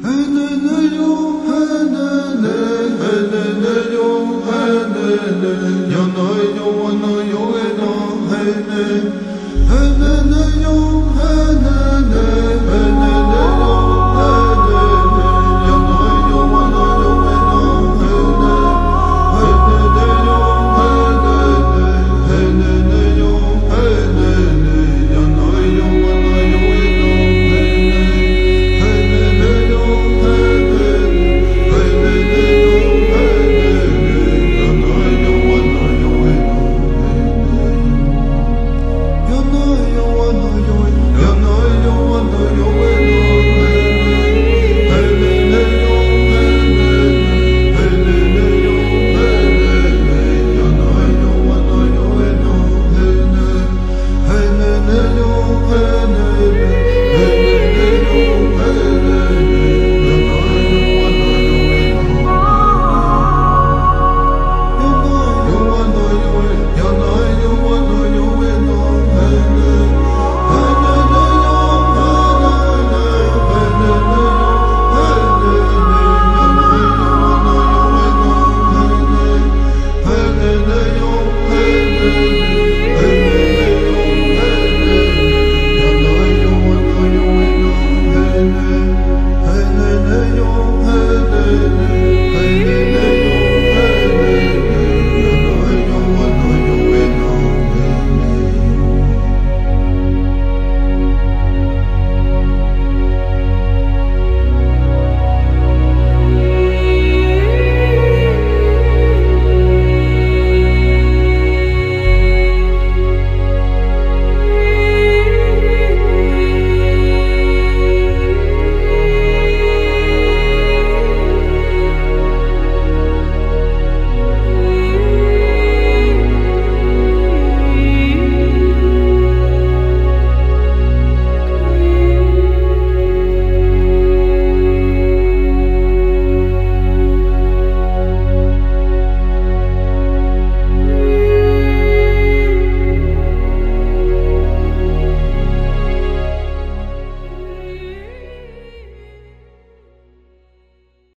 yo no yo no yo no